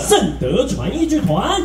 盛德传艺剧团。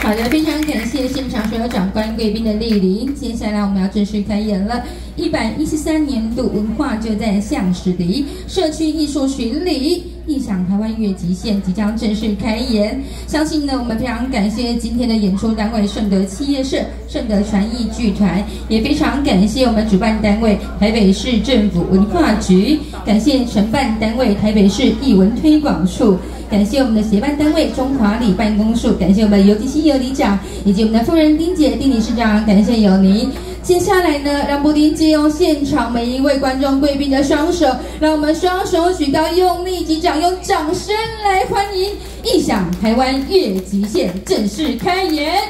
好的，非常感谢现场所有长官贵宾的莅临。接下来我们要正式开演了。一百一十三年度文化就在巷子里，社区艺术巡礼，异想台湾音乐极限即将正式开演。相信呢，我们非常感谢今天的演出单位顺德企业社、顺德传艺剧团，也非常感谢我们主办单位台北市政府文化局，感谢承办单位台北市艺文推广处。感谢我们的协办单位中华里办公处，感谢我们尤吉西尤里长，以及我们的夫人丁姐丁理事长，感谢有您。接下来呢，让布丁借用现场每一位观众贵宾的双手，让我们双手举高，用力击掌，用掌声来欢迎异响台湾越极限正式开演。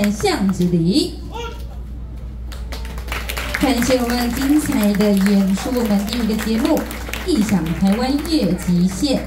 在巷子里。感谢我们精彩的演出，我们第一个节目《异想台湾越极限》。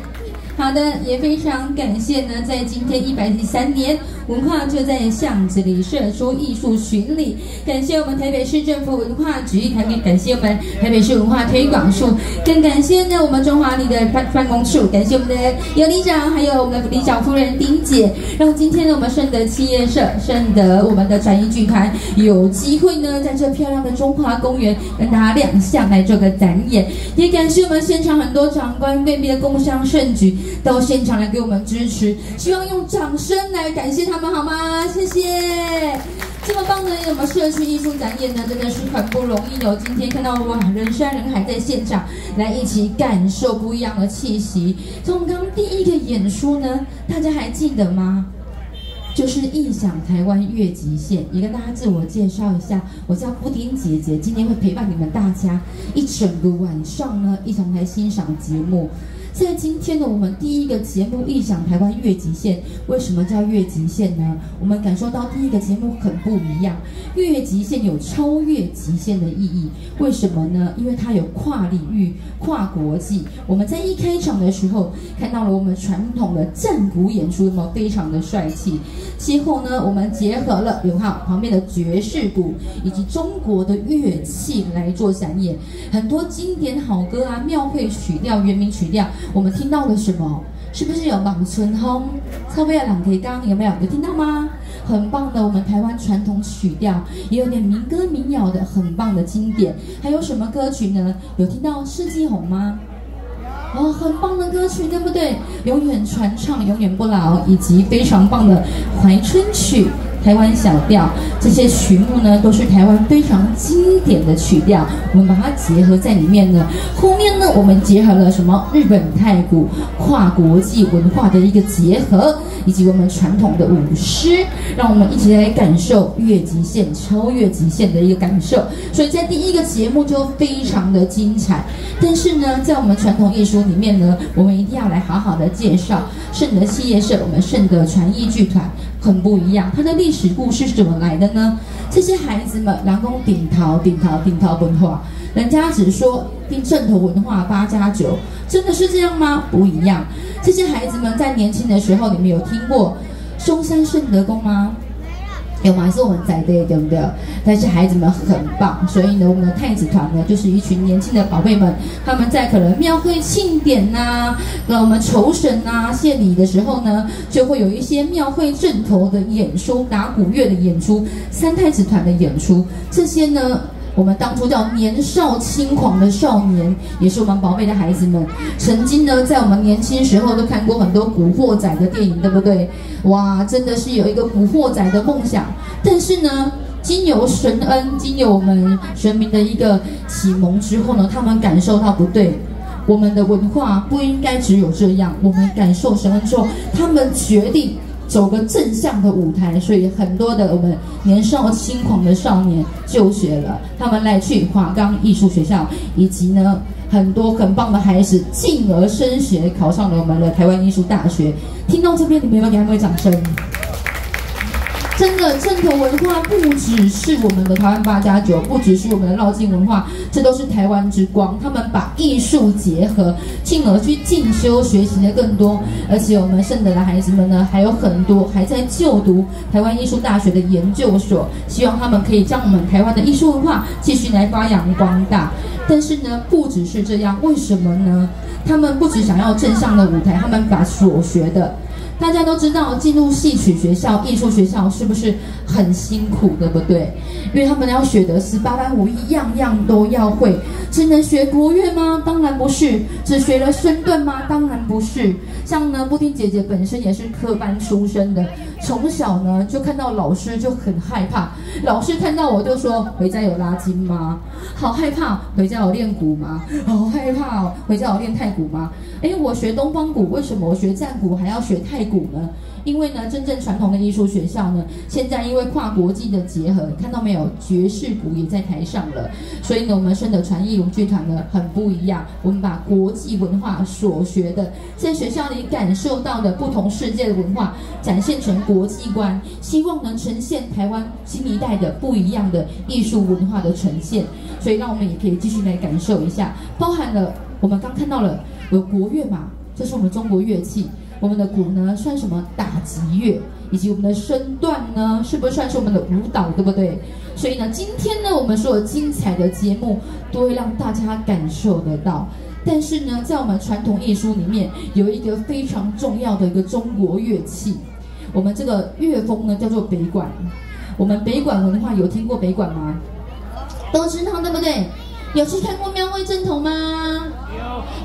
好的，也非常感谢呢，在今天一百零三年，文化就在巷子里社出艺术巡礼。感谢我们台北市政府文化局，还感谢我们台北市文化推广处，更感谢呢我们中华里的办办公处，感谢我们的尤里长，还有我们的李小夫人丁姐，让今天呢我们顺德企业社、顺德我们的传艺剧团有机会呢，在这漂亮的中华公园跟大家亮相来做个展演。也感谢我们现场很多长官贵宾的工商盛举。到现场来给我们支持，希望用掌声来感谢他们，好吗？谢谢！这么棒的我们社区艺术展演呢，真的是很不容易哦。今天看到哇，人山人海在现场，来一起感受不一样的气息。从刚刚第一个演出呢，大家还记得吗？就是异想台湾越极限，也跟大家自我介绍一下，我叫布丁姐姐，今天会陪伴你们大家一整个晚上呢，一同来欣赏节目。在今天的我们第一个节目《异想台湾越极限》，为什么叫越极限呢？我们感受到第一个节目很不一样，越极限有超越极限的意义。为什么呢？因为它有跨领域、跨国际。我们在一开场的时候看到了我们传统的战鼓演出，那么非常的帅气？其后呢，我们结合了有看旁边的爵士鼓以及中国的乐器来做展演，很多经典好歌啊、庙会曲调、原名曲调。我们听到了什么？是不是有《望春风》？超威尔朗提刚有没有？有听到吗？很棒的，我们台湾传统曲调，也有点民歌民谣的，很棒的经典。还有什么歌曲呢？有听到《四季红》吗？哦，很棒的歌曲，对不对？永远传唱，永远不老，以及非常棒的怀春曲。台湾小调这些曲目呢，都是台湾非常经典的曲调，我们把它结合在里面呢。后面呢，我们结合了什么？日本太鼓，跨国际文化的一个结合，以及我们传统的舞狮，让我们一起来感受越极限、超越极限的一个感受。所以在第一个节目就非常的精彩。但是呢，在我们传统艺术里面呢，我们一定要来好好的介绍圣德企业社，我们圣德传艺剧团。很不一样，它的历史故事是怎么来的呢？这些孩子们，南宫顶桃、顶桃、顶桃文化，人家只说并正头文化八加九，真的是这样吗？不一样。这些孩子们在年轻的时候，你们有听过嵩山圣德宫吗？有吗？是我们在的，对不对？但是孩子们很棒，所以呢，我们的太子团呢，就是一群年轻的宝贝们，他们在可能庙会庆典呐，那我们酬神呐、献礼的时候呢，就会有一些庙会正头的演出、打鼓乐的演出、三太子团的演出，这些呢。我们当初叫年少轻狂的少年，也是我们宝贝的孩子们，曾经呢，在我们年轻时候都看过很多古惑仔的电影，对不对？哇，真的是有一个古惑仔的梦想。但是呢，经由神恩，经由我们神明的一个启蒙之后呢，他们感受到不对，我们的文化不应该只有这样。我们感受神恩之后，他们决定。走个正向的舞台，所以很多的我们年少轻狂的少年就学了，他们来去华冈艺术学校，以及呢很多很棒的孩子进而升学，考上了我们的台湾艺术大学。听到这边，你们有没有给他们掌声？真的，正头文化不只是我们的台湾八加九，不只是我们的绕境文化，这都是台湾之光。他们把艺术结合，进而去进修学习的更多。而且我们圣德的孩子们呢，还有很多还在就读台湾艺术大学的研究所，希望他们可以将我们台湾的艺术文化继续来发扬光大。但是呢，不只是这样，为什么呢？他们不只想要正向的舞台，他们把所学的。大家都知道，进入戏曲学校、艺术学校是不是很辛苦，对不对？因为他们要学的是八般武艺，样样都要会。只能学国乐吗？当然不是。只学了身段吗？当然不是。像呢，布丁姐姐本身也是科班出身的，从小呢就看到老师就很害怕。老师看到我就说：“回家有拉筋吗？好害怕。回家有练鼓吗？好害怕。回家有练太鼓吗？哎，我学东方鼓，为什么我学战鼓还要学太？”鼓呢？因为呢，真正传统的艺术学校呢，现在因为跨国际的结合，看到没有，爵士鼓也在台上了。所以呢，我们顺德传艺龙剧团呢很不一样，我们把国际文化所学的，在学校里感受到的不同世界的文化，展现成。国际观，希望能呈现台湾新一代的不一样的艺术文化的呈现。所以，让我们也可以继续来感受一下，包含了我们刚看到了有国乐嘛，这是我们中国乐器。我们的鼓呢算什么打击乐，以及我们的身段呢，是不是算是我们的舞蹈，对不对？所以呢，今天呢，我们所有精彩的节目都会让大家感受得到。但是呢，在我们传统艺术里面，有一个非常重要的一个中国乐器，我们这个乐风呢叫做北管。我们北管文化有听过北管吗？都知道，对不对？有去看过庙会正统吗？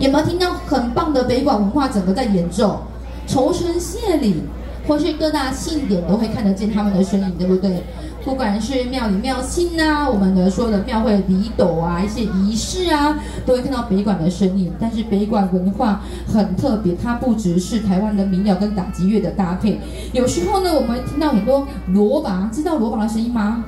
有。有没有听到很棒的北管文化整个在演奏？酬神谢礼，或是各大庆典都会看得见他们的身影，对不对？不管是庙里庙庆啊，我们的说的庙会礼斗啊，一些仪式啊，都会看到北管的身影。但是北管文化很特别，它不只是台湾的民谣跟打击乐的搭配，有时候呢，我们听到很多锣拔，知道锣拔的声音吗？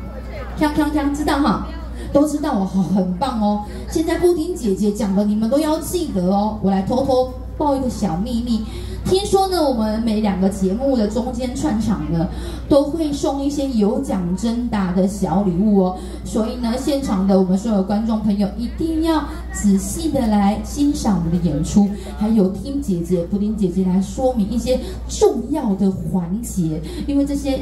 锵锵锵，知道哈？都知道哦，好，很棒哦。现在布丁姐姐讲的，你们都要记得哦。我来偷偷报一个小秘密。听说呢，我们每两个节目的中间串场呢，都会送一些有奖征答的小礼物哦。所以呢，现场的我们所有观众朋友一定要仔细的来欣赏我们的演出，还有听姐姐布丁姐姐来说明一些重要的环节。因为这些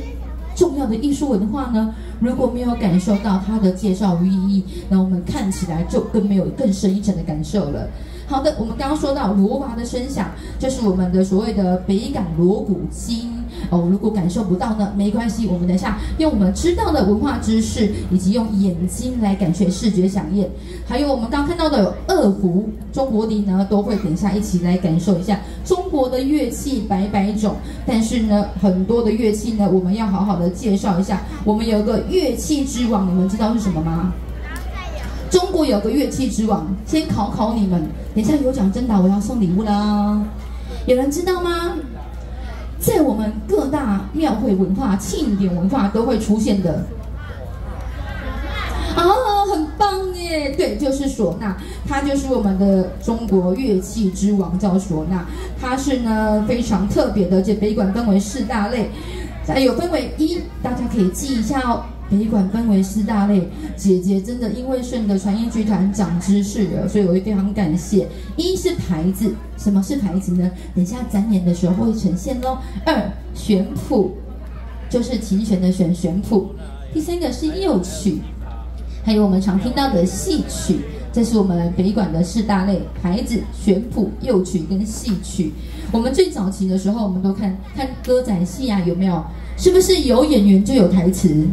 重要的艺术文化呢，如果没有感受到它的介绍与意义，那我们看起来就更没有更深一层的感受了。好的，我们刚刚说到锣华的声响，就是我们的所谓的北港锣鼓经哦。如果感受不到呢，没关系，我们等下用我们知道的文化知识，以及用眼睛来感觉视觉响应。还有我们刚看到的二胡、中国笛呢，都会等下一起来感受一下。中国的乐器百百种，但是呢，很多的乐器呢，我们要好好的介绍一下。我们有个乐器之王，你们知道是什么吗？中国有个乐器之王，先考考你们。等下有奖征答，我要送礼物了。有人知道吗？在我们各大庙会文化、庆典文化都会出现的。啊，很棒耶！对，就是唢呐，它就是我们的中国乐器之王，叫唢呐。它是呢非常特别的，这北管分为四大类，再有分为一，大家可以记一下哦。北管分为四大类，姐姐真的因为顺的传音剧团长知识了，所以我会非常感谢。一是牌子，什么是牌子呢？等下展演的时候会呈现喽。二弦谱，就是琴弦的弦弦谱。第三个是右曲，还有我们常听到的戏曲，这是我们北管的四大类：牌子、弦谱、右曲跟戏曲。我们最早期的时候，我们都看看歌仔戏啊，有没有？是不是有演员就有台词？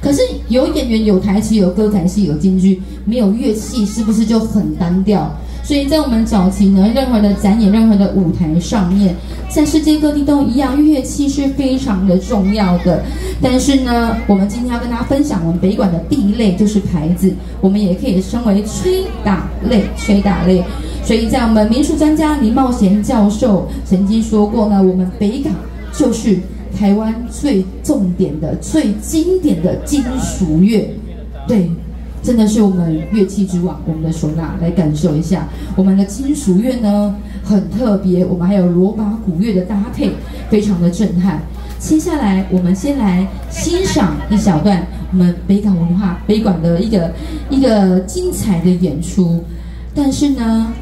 可是有演员、有台词、有歌台戏、有京剧，没有乐器，是不是就很单调？所以在我们早期呢，任何的展演、任何的舞台上面，在世界各地都一样，乐器是非常的重要的。但是呢，我们今天要跟大家分享，我们北管的第一类就是牌子，我们也可以称为吹打类、吹打类。所以在我们民俗专家李茂贤教授曾经说过呢，我们北港就是。台湾最重点的、最经典的金属乐，对，真的是我们乐器之王，我们的唢呐，来感受一下我们的金属乐呢，很特别。我们还有罗马鼓乐的搭配，非常的震撼。接下来，我们先来欣赏一小段我们北港文化北管的一个一个精彩的演出，但是呢。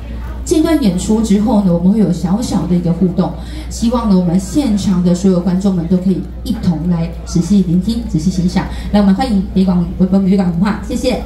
这段演出之后呢，我们会有小小的一个互动，希望呢我们现场的所有观众们都可以一同来仔细聆听、仔细欣赏。来，我们欢迎北广北北北广文化，谢谢。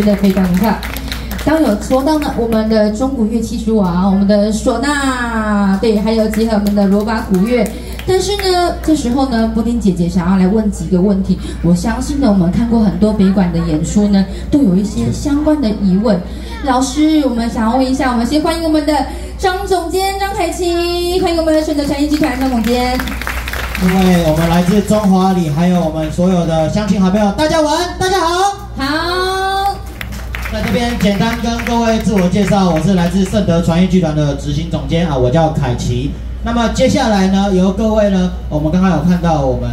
非常特别的非常文化。当有说到呢，我们的中古乐器之王，我们的唢呐，对，还有结合我们的罗巴古乐。但是呢，这时候呢，布丁姐姐想要来问几个问题。我相信呢，我们看过很多北管的演出呢，都有一些相关的疑问。老师，我们想要问一下，我们先欢迎我们的张总监张凯琪，欢迎我们的顺德传艺集团张总监。因为我们来自中华里，还有我们所有的乡亲好朋友，大家晚安，简单跟各位自我介绍，我是来自盛德传艺剧团的执行总监啊，我叫凯奇。那么接下来呢，由各位呢，我们刚刚有看到我们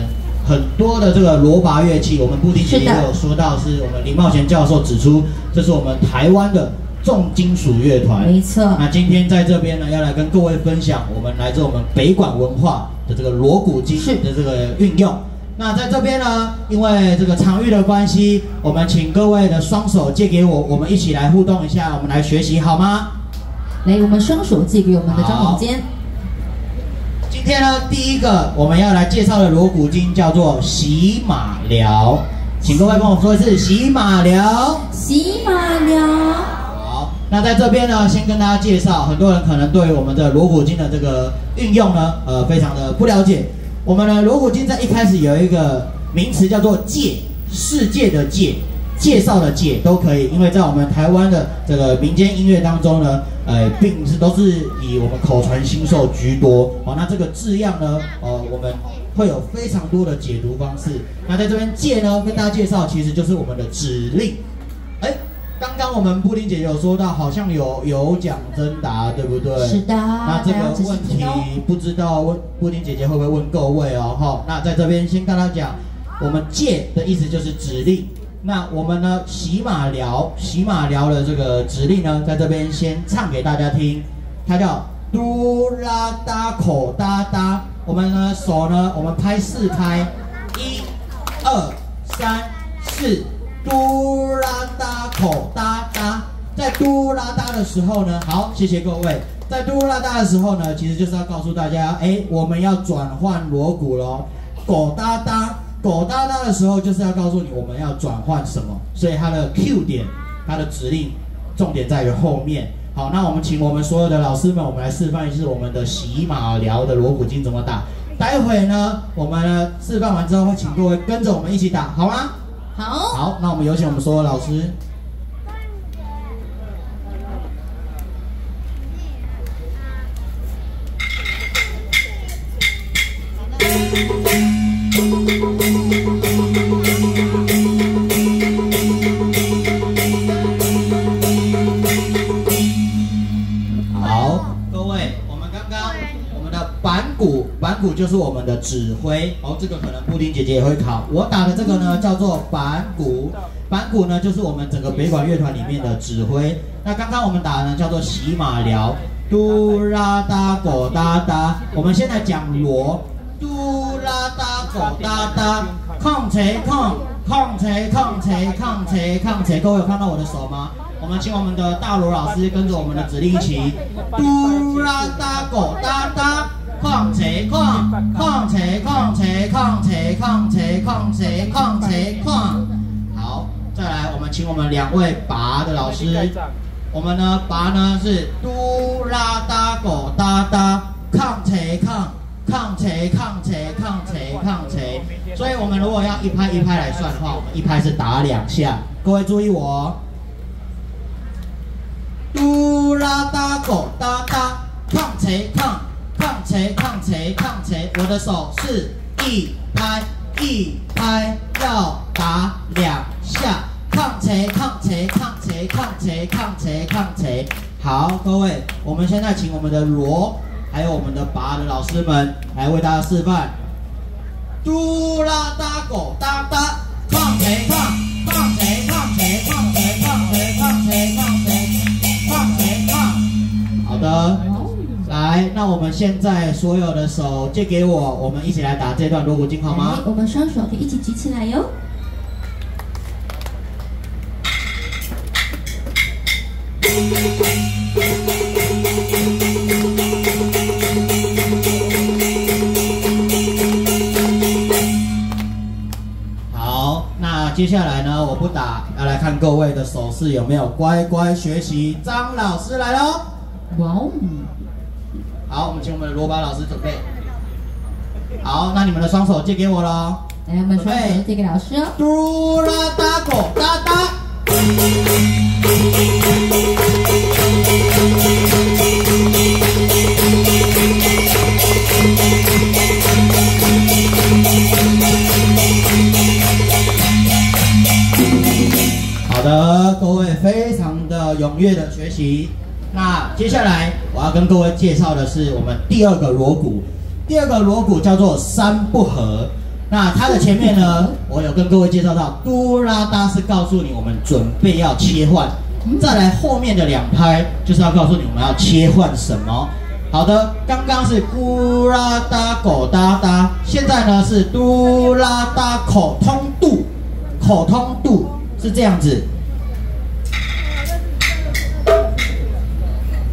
很多的这个罗拔乐器，我们布丁姐也有说到，是我们林茂贤教授指出，这是我们台湾的重金属乐团。没错，那今天在这边呢，要来跟各位分享我们来自我们北管文化的这个锣鼓经是的这个运用。那在这边呢，因为这个场域的关系，我们请各位的双手借给我，我们一起来互动一下，我们来学习好吗？来，我们双手借给我们的张总监。今天呢，第一个我们要来介绍的锣鼓经叫做洗马疗，请各位跟我说一次洗马疗。喜马疗，好，那在这边呢，先跟大家介绍，很多人可能对我们的锣鼓经的这个运用呢，呃，非常的不了解。我们的锣鼓经在一开始有一个名词叫做“介”，世界的“介”，介绍的“介”都可以，因为在我们台湾的这个民间音乐当中呢，呃，并是都是以我们口传心授居多。好，那这个字样呢，呃，我们会有非常多的解读方式。那在这边“介”呢，跟大家介绍，其实就是我们的指令。哎，刚刚我们布丁姐有说到，好像有有奖征答，对不对？是的，那这个问题不知道问布丁姐姐会不会问各位哦？哈，那在这边先跟她讲，我们借的意思就是指令。那我们呢，喜马疗，洗马疗的这个指令呢，在这边先唱给大家听，它叫嘟啦哒口哒哒。我们呢手呢，我们拍四拍，一、二、三、四，嘟啦哒口哒哒。在嘟啦哒的时候呢，好，谢谢各位。在嘟啦哒的时候呢，其实就是要告诉大家，哎，我们要转换锣鼓喽。狗哒哒，狗哒哒的时候，就是要告诉你我们要转换什么。所以它的 Q 点，它的指令重点在于后面。好，那我们请我们所有的老师们，我们来示范一次我们的喜马疗的锣鼓经怎么打。待会呢，我们呢示范完之后，会请各位跟着我们一起打，好吗？好，好，那我们有请我们所有老师。就是我们的指挥。哦，这个可能布丁姐姐也会考。我打的这个呢叫做板鼓，板鼓呢就是我们整个北管乐团里面的指挥。那刚刚我们打的呢叫做洗马疗，嘟啦哒狗哒哒。我们现在讲锣，嘟啦哒狗哒哒，抗锤抗抗锤抗锤抗锤抗锤。各位有看到我的手吗？我们请我们的大罗老师跟着我们的指令一起，嘟啦哒狗哒哒，矿锤矿矿锤矿锤矿锤矿锤矿锤矿矿。好，再来，我们请我们两位拔的老师，我们呢拔呢是嘟啦哒狗哒哒，抗锤抗抗锤抗锤抗锤抗锤。所以我们如果要一拍一拍来算的话，我们一拍是打两下。各位注意我。嘟啦哒狗哒哒，抗锤抗抗锤抗锤抗锤，我的手是一拍一拍要打两下，抗锤抗锤抗锤抗锤抗锤抗锤。好，各位，我们现在请我们的锣还有我们的拔的老师们来为大家示范。嘟啦哒狗哒哒，抗锤抗抗锤抗锤抗锤抗锤抗锤抗锤。抗谁？抗？好的，来那我们现在所有的手借给我我们一起来打这段锣鼓经好吗？我们双手可以一起举起来哟。好那接下来呢我不打要来看各位的手势有没有乖乖学习。张老师来喽哇哦。好，我们请我们的罗巴老师准备。好，那你们的双手借给我喽。来，我们双手借给老师哦。嘟啦哒狗哒哒。好的，各位非常的踊跃的学习。那接下来我要跟各位介绍的是我们第二个锣鼓。第二个锣鼓叫做三不和。那它的前面呢，我有跟各位介绍到，嘟啦哒是告诉你我们准备要切换，再来后面的两拍就是要告诉你我们要切换什么。好的，刚刚是咕啦哒狗哒哒，现在呢是嘟啦哒口通度，口通度是这样子。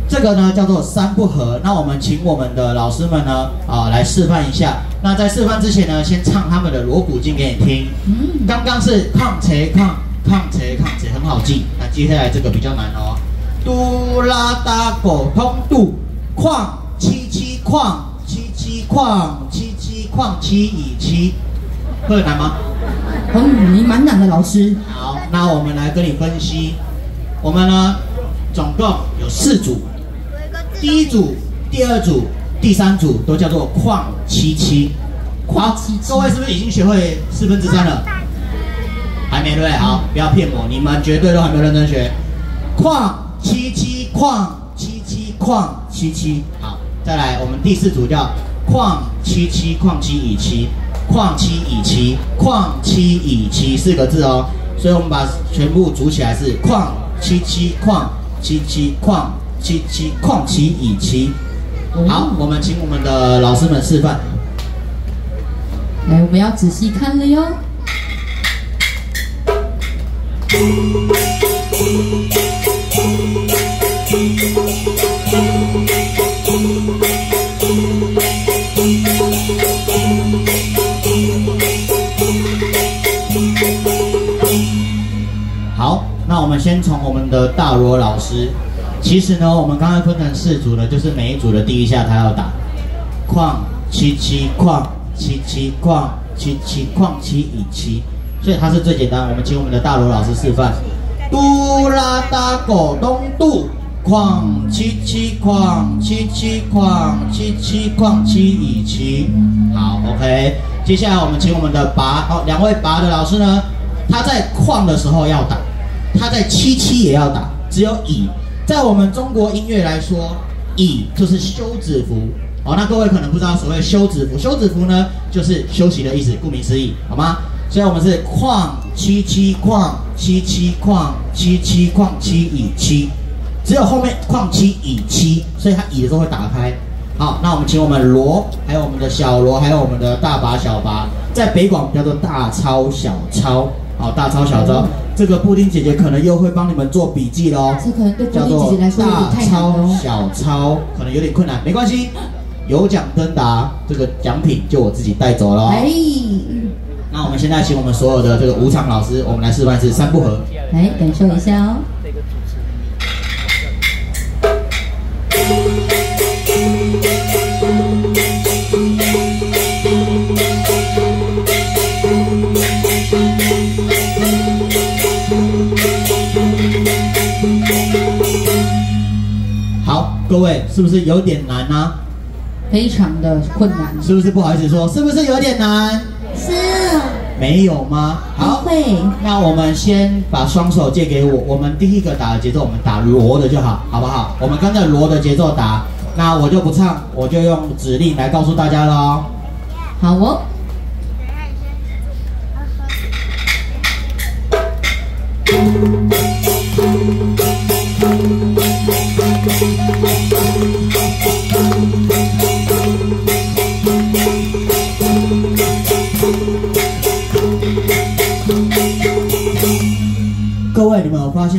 这个呢叫做三不和，那我们请我们的老师们呢啊来示范一下。那在示范之前呢，先唱他们的锣鼓经给你听。嗯，刚刚是抗切抗抗切抗切，很好记。那接下来这个比较难哦。嘟啦哒狗通度，矿七七矿七七矿七七矿七乙七，会难吗？嗯，你蛮难的老师。好，那我们来跟你分析。我们呢总共有四组。第一组、第二组、第三组都叫做矿七七。好，各位是不是已经学会四分之三了？还没对，好，不要骗我，你们绝对都还没有认真学。矿七七矿七七矿七七，好，再来，我们第四组叫矿七七矿七乙七，矿七乙七，矿七乙七四个字哦，所以我们把全部组起来是矿七七矿七七矿。七七矿七乙七，好，我们请我们的老师们示范。来，我们要仔细看了哟。好，那我们先从我们的大罗老师。其实呢，我们刚刚分成四组呢，就是每一组的第一下他要打，矿七七矿七七矿七七矿七乙七，所以它是最简单。我们请我们的大罗老师示范，嘟啦哒狗东度，矿七七矿七七矿七七矿七乙七。好，OK。接下来我们请我们的拔哦，两位拔的老师呢，他在矿的时候要打，他在七七也要打，只有乙。在我们中国音乐来说，乙就是休止符。好，那各位可能不知道所谓休止符，休止符呢就是休息的意思，顾名思义，好吗？所以我们是矿七七矿七七矿七七矿七乙七，只有后面矿七乙七，所以它乙的时候会打开。好，那我们请我们罗，还有我们的小罗，还有我们的大拔小拔，在北广叫做大抄小抄。好，大抄小抄，这个布丁姐姐可能又会帮你们做笔记喽。这可能对布丁姐姐来说大抄小抄可能有点困难，没关系，有奖登答，这个奖品就我自己带走喽。哎，那我们现在请我们所有的这个舞场老师，我们来示范是三不合。来感受一下哦。是不是有点难呢非常的困难。是不是不好意思说是不是有点难？是。没有吗？好会。那我们先把双手借给我我们第一个打的节奏我们打锣的就好好不好？我们跟着锣的节奏打那我就不唱我就用指令来告诉大家喽好哦。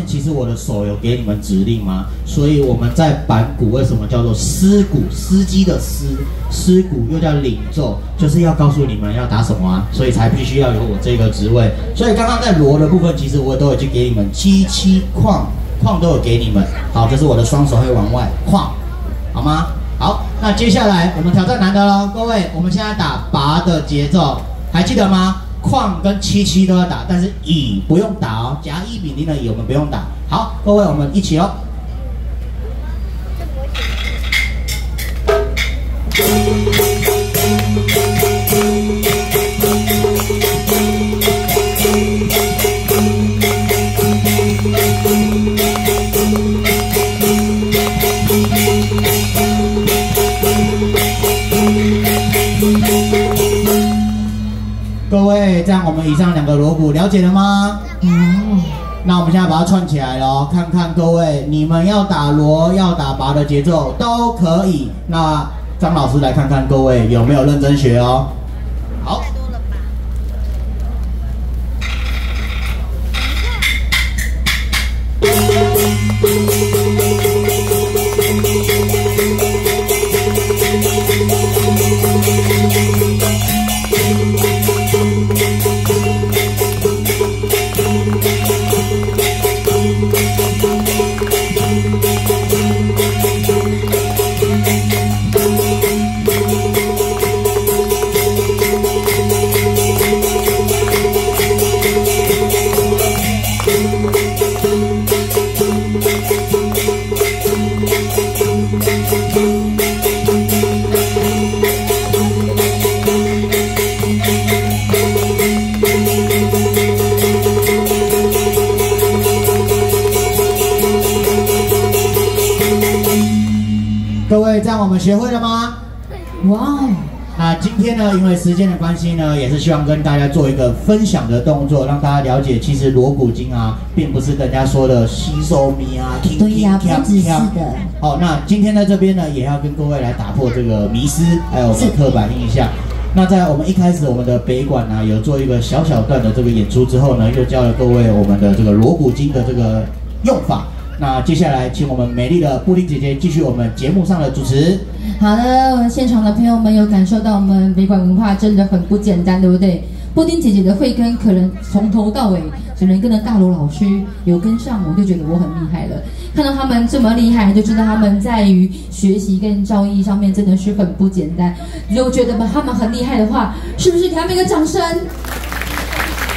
其实我的手有给你们指令吗？所以我们在板鼓为什么叫做司鼓？司机的司，司鼓又叫领奏，就是要告诉你们要打什么啊，所以才必须要有我这个职位。所以刚刚在锣的部分，其实我都已经给你们七七框框都有给你们。好，这是我的双手会往外框，好吗？好，那接下来我们挑战难的喽，各位，我们现在打拔的节奏，还记得吗？矿跟七七都要打，但是乙不用打哦，甲乙丙丁的乙我们不用打。好，各位我们一起哦。我们以上两个锣鼓了解了吗？嗯。那我们现在把它串起来了，看看各位，你们要打锣、要打拔的节奏都可以。那张老师来看看各位有没有认真学哦。呢，因为时间的关系呢，也是希望跟大家做一个分享的动作，让大家了解，其实锣鼓经啊，并不是人家说的吸收咪啊，听听跳跳。好，那今天在这边呢，也要跟各位来打破这个迷思，还有刻板印象。那在我们一开始，我们的北馆呢，有做一个小小段的这个演出之后呢，又教了各位我们的这个锣鼓经的这个用法。那接下来，请我们美丽的布丁姐姐继续我们节目上的主持。好的，我们现场的朋友们有感受到我们北管文化真的很不简单，对不对？布丁姐姐的慧根可能从头到尾只能跟着大罗老师有跟上，我就觉得我很厉害了。看到他们这么厉害，就知道他们在于学习跟造诣上面真的是很不简单。如果觉得他们很厉害的话，是不是给他们一个掌声？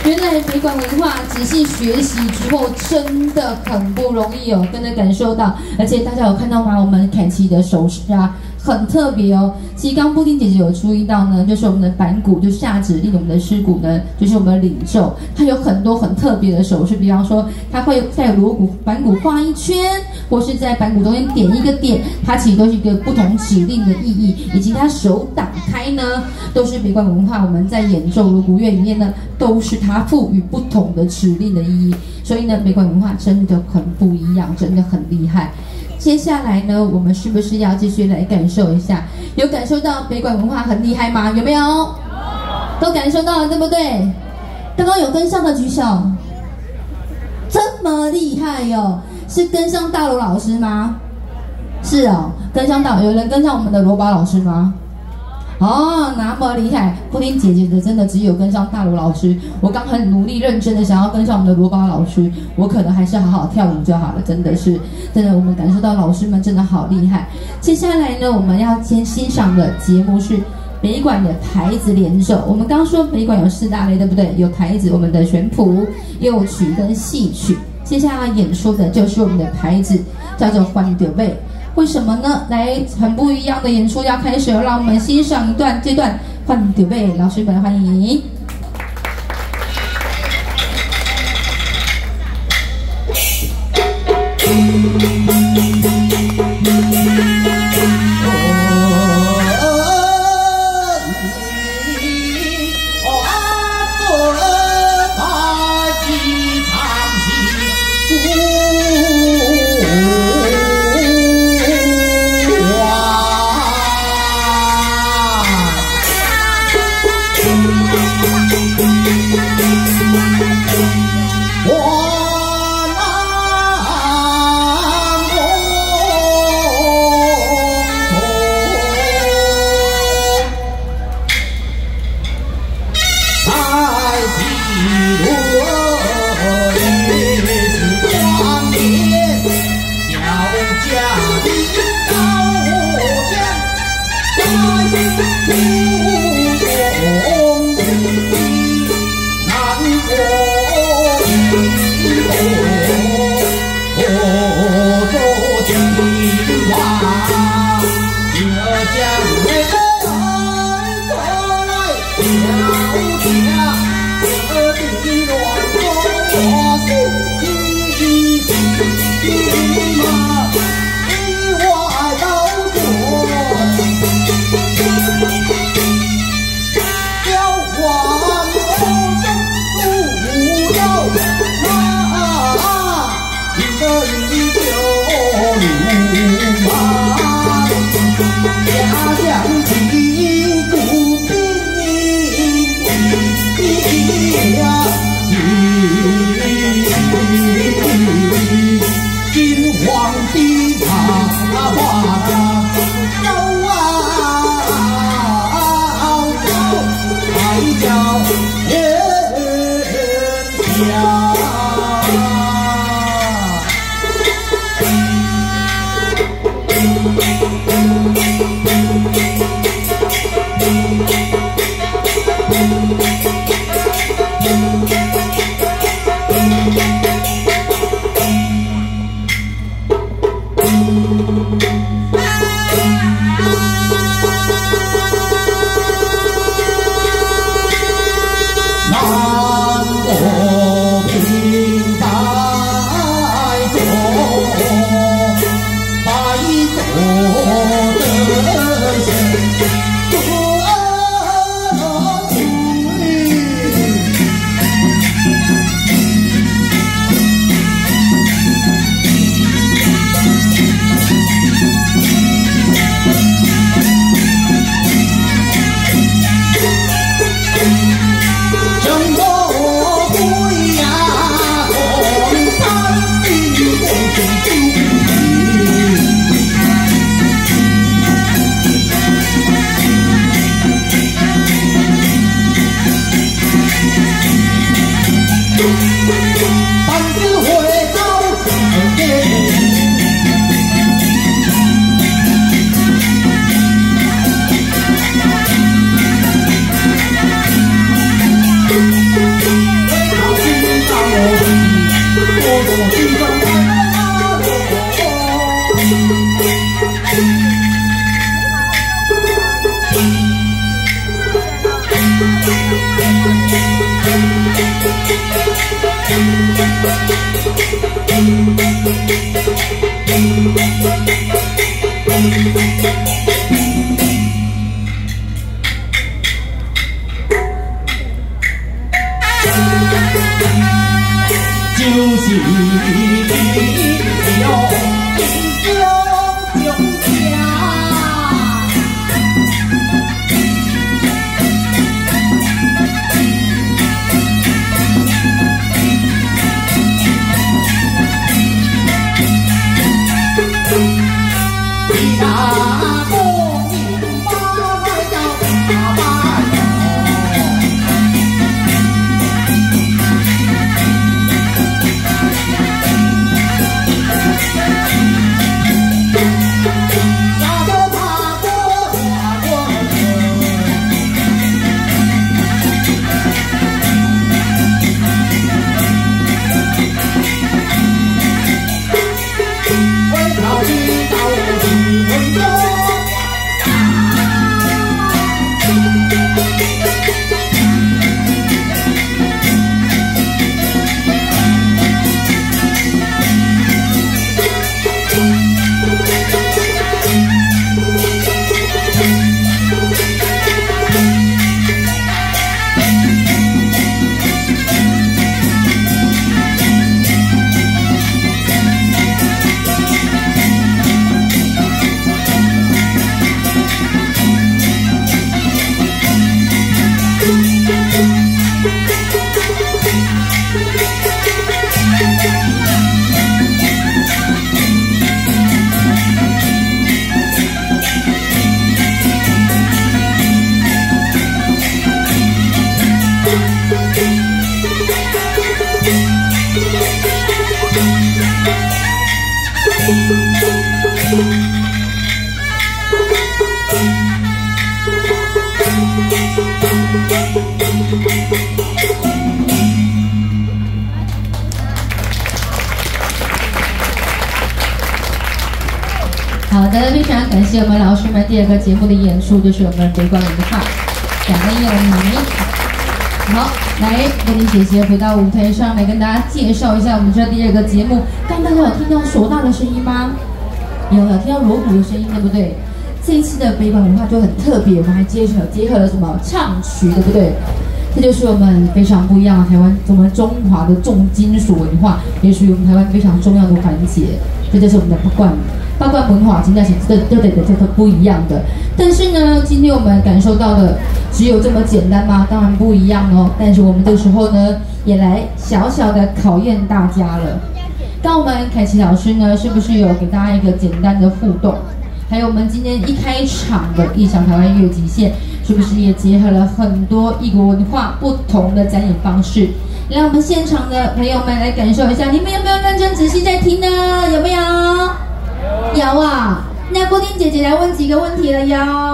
原来北管文化仔细学习之后真的很不容易哦，真的感受到，而且大家有看到吗？我们凯奇的手势啊。很特别哦，其实刚布丁姐姐有注意到呢，就是我们的板鼓就下指令，我们的师鼓呢就是我们的领袖，它有很多很特别的手势，比方说它会在锣鼓板鼓画一圈，或是在板鼓中间点一个点，它其实都是一个不同指令的意义，以及它手打开呢，都是北管文化我们在演奏锣鼓乐里面呢，都是它赋予不同的指令的意义，所以呢，北管文化真的很不一样，真的很厉害。接下来呢，我们是不是要继续来感受一下？有感受到北管文化很厉害吗？有没有？都感受到了，对不对？刚刚有跟上的举手。这么厉害哟，是跟上大罗老师吗？是哦，跟上大，有人跟上我们的罗宝老师吗？哦，那么厉害！布丁姐姐的真的只有跟上大罗老师。我刚很努力认真的想要跟上我们的罗巴老师，我可能还是好好跳舞就好了。真的是，真的我们感受到老师们真的好厉害。接下来呢，我们要先欣赏的节目是北管的牌子联奏。我们刚说北管有四大类，对不对？有牌子，我们的旋谱、幼曲跟戏曲。接下来演出的就是我们的牌子，叫做欢德贝。为什么呢？来，很不一样的演出要开始了，让我们欣赏一段这段换准备，老师们欢迎。就是节目的演出，就是我们北管文化，感恩有你。好，来，郭玲姐姐回到舞台上来跟大家介绍一下我们这第二个节目。刚刚大家有听到唢呐的声音吗？有，有听到锣鼓的声音，对不对？这一次的北管文化就很特别，我们还结合结合了什么唱曲，对不对？这就是我们非常不一样的台湾，我们中华的重金属文化，也属于我们台湾非常重要的环节。这就是我们的不管，八冠文化，今天是这这得的这个不一样的。但是呢，今天我们感受到的只有这么简单吗？当然不一样哦。但是我们这时候呢，也来小小的考验大家了。刚我们凯奇老师呢，是不是有给大家一个简单的互动？还有我们今天一开场的《异想台湾乐极限》，是不是也结合了很多异国文化不同的展演方式？让我们现场的朋友们来感受一下，你们有没有认真仔细在听呢？有没有？有啊。那郭丁姐姐来问几个问题了哟。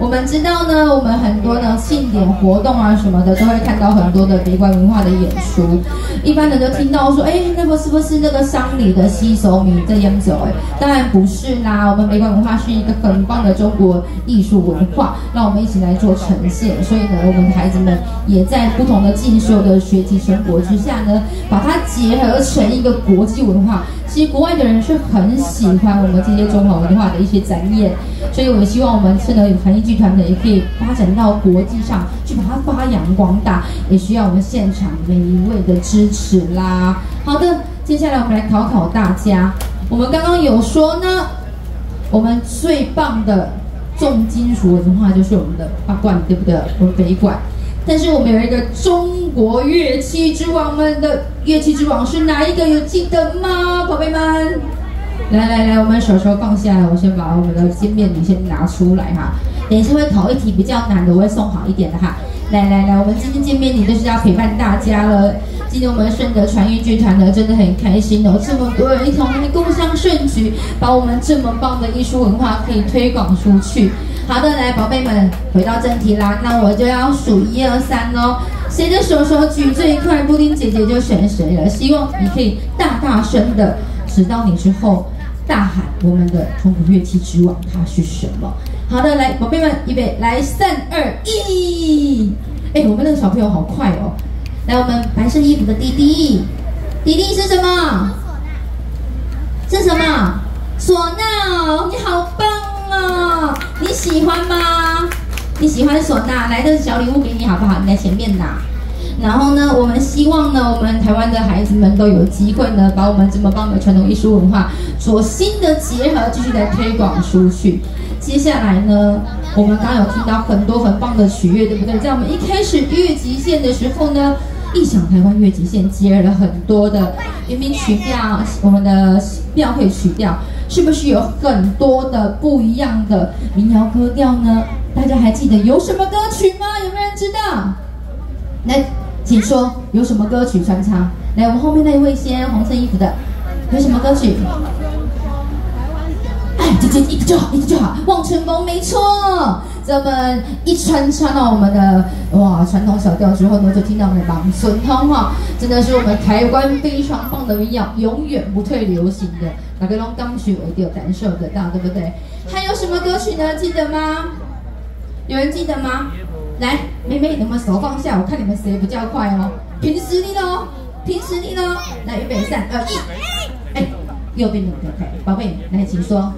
我们知道呢，我们很多的庆典活动啊什么的，都会看到很多的北管文化的演出。一般人就听到说，哎，那个是不是那个丧礼的西手米这样走？哎，当然不是啦。我们北管文化是一个很棒的中国艺术文化，让我们一起来做呈现。所以呢，我们的孩子们也在不同的进修的学习成果之下呢，把它结合成一个国际文化。其实国外的人是很喜欢我们这些中华文化的一些展演，所以我们希望我们趁着有传艺剧团的也可以发展到国际上去，把它发扬光大，也需要我们现场每一位的支持啦。好的，接下来我们来考考大家，我们刚刚有说呢，我们最棒的重金属文化就是我们的八冠，对不对？我们北管。但是我们有一个中国乐器之王们的乐器之王是哪一个？有记得吗，宝贝们？来来来，我们手手放下来，我先把我们的见面礼先拿出来哈。等一下会考一题比较难的，我会送好一点的哈。来来来，我们今天见面礼就是要陪伴大家了。今天我们顺德传艺剧团呢，真的很开心哦，这么多人一同来共襄盛举，把我们这么棒的艺术文化可以推广出去。好的，来，宝贝们，回到正题啦，那我就要数一二三哦。谁的手手举最快，布丁姐姐就选谁了。希望你可以大大声的指到你之后，大喊我们的中国乐器之王它是什么？好的，来，宝贝们，预备，来，三二一。哎，我们那个小朋友好快哦。来，我们白色衣服的弟弟，弟弟是什么？是什么？唢呐，你好棒哦！你喜欢吗？你喜欢唢呐？来，这是小礼物给你，好不好？你在前面拿。然后呢，我们希望呢，我们台湾的孩子们都有机会呢，把我们这么棒的传统艺术文化做新的结合，继续来推广出去。接下来呢，我们刚有听到很多很棒的曲乐，对不对？在我们一开始越极线的时候呢，异想台湾越极线接了很多的原民曲调，我们的庙会曲调。是不是有很多的不一样的民谣歌调呢？大家还记得有什么歌曲吗？有没有人知道？来，请说有什么歌曲穿插？来，我们后面那一位先，红色衣服的，有什么歌曲？哎，姐姐一个就好，一个就好。望春风，没错。这么一穿插到我们的哇传统小调之后呢，就听到我们的《望春风》哈，真的是我们台湾非常棒的民谣，永远不退流行的。哪个龙刚曲我一定有感受得到，对不对？还有什么歌曲呢？记得吗？有人记得吗？来，妹妹，你们手放下，我看你们谁比较快哦。凭实力喽，凭实力喽。来，预备，三二一，哎，右边的比较快，宝贝，来，请说。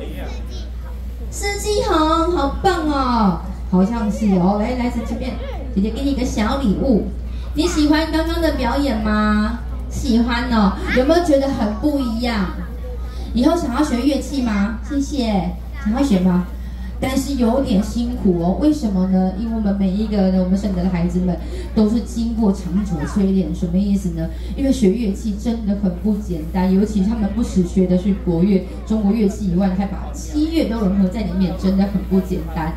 四季红，好棒哦，好像是哦。来，来，这边，姐姐给你一个小礼物。你喜欢刚刚的表演吗？喜欢哦。有没有觉得很不一样？以后想要学乐器吗？谢谢，想要学吗？但是有点辛苦哦。为什么呢？因为我们每一个我们省的孩子们都是经过长久的淬炼。什么意思呢？因为学乐器真的很不简单，尤其他们不只学的是国乐、中国乐器以外，还把七乐都融合在里面，真的很不简单。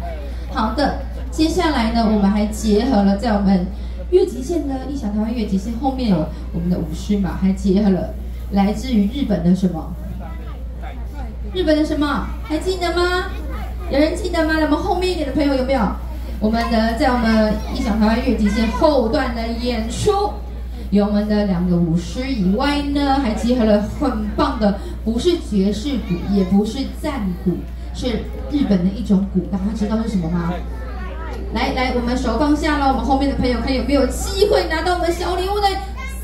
好的，接下来呢，我们还结合了在我们乐极线的异想台湾乐极线后面有我们的舞狮嘛，还结合了来自于日本的什么？日本的什么还记得吗？有人记得吗？我们后面一点的朋友有没有？我们的在我们异想台湾乐极线后段的演出，有我们的两个舞狮以外呢，还结合了很棒的，不是爵士鼓，也不是战鼓，是日本的一种鼓，大家知道是什么吗？来来，我们手放下了，我们后面的朋友看有没有机会拿到我们小礼物呢？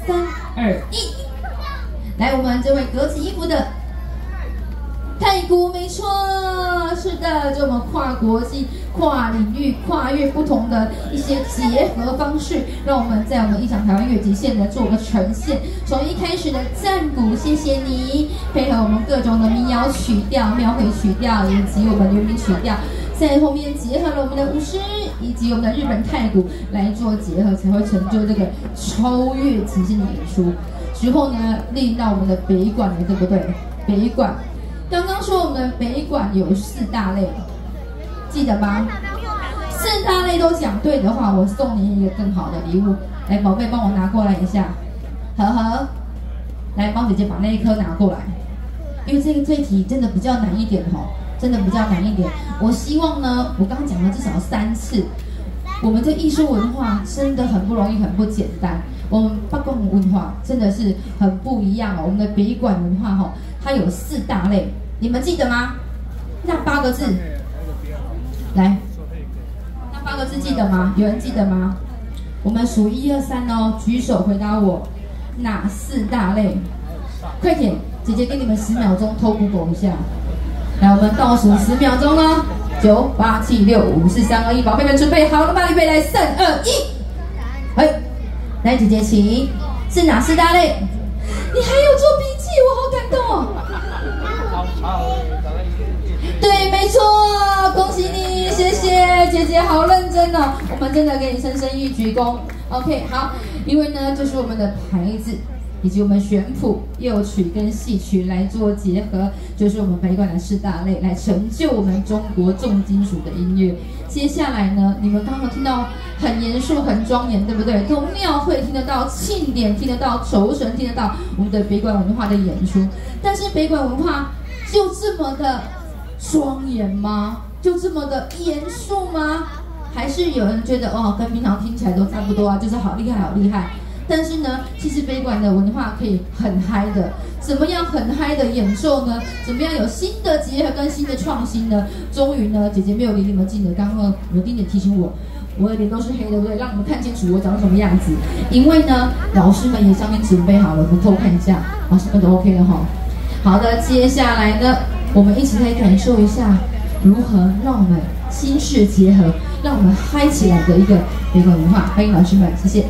三二一，来，我们这位格子衣服的。太鼓没错，是的，就我们跨国际、跨领域、跨越不同的一些结合方式，让我们在我们一场台湾乐极限呢做个呈现。从一开始的战鼓，谢谢你，配合我们各种的民谣曲调、庙会曲调以及我们流民曲调，在后面结合了我们的舞狮以及我们的日本太鼓来做结合，才会成就这个超越极限的演出。之后呢，令到我们的北管对不对？北管。说我们北馆有四大类，记得吗？四大类都讲对的话，我送你一个更好的礼物。来，宝贝，帮我拿过来一下。呵呵，来帮姐姐把那一颗拿过来，因为这个这题真的比较难一点哈，真的比较难一点。我希望呢，我刚讲了至少三次，我们这艺术文化真的很不容易，很不简单。我们八公文化真的是很不一样哦。我们的北管文化哈，它有四大类，你们记得吗？那八个字，来，那八个字记得吗？有人记得吗？我们数一二三哦，举手回答我，哪四大类？快点，姐姐给你们十秒钟偷狗一下。来，我们倒数十秒钟哦，九八七六五四三二一，宝贝们准备好了吗？预备来，三二一，哎。来，姐姐，请是哪四大类？你还有做笔记，我好感动哦。对，没错，恭喜你，谢谢姐姐，好认真哦。我们真的给你深深一鞠躬。OK，好，因为呢，这是我们的牌子。以及我们选谱、幼曲跟戏曲来做结合，就是我们北管的四大类，来成就我们中国重金属的音乐。接下来呢，你们刚刚听到很严肃、很庄严，对不对？从庙会听得到，庆典听得到，酬神听得到，我们的北管文化的演出。但是北管文化就这么的庄严吗？就这么的严肃吗？还是有人觉得哦，跟平常听起来都差不多啊，就是好厉害，好厉害。但是呢，其实北管的文化可以很嗨的，怎么样很嗨的演奏呢？怎么样有新的结合跟新的创新呢？终于呢，姐姐没有离你们近的，刚刚有丁点提醒我，我的脸都是黑的，对不对？让你们看清楚我长什么样子。因为呢，老师们也上面准备好了，我们偷看一下，老师们都 OK 了哈。好的，接下来呢，我们一起来感受一下如何让我们心事结合，让我们嗨起来的一个一个文化。欢迎老师们，谢谢。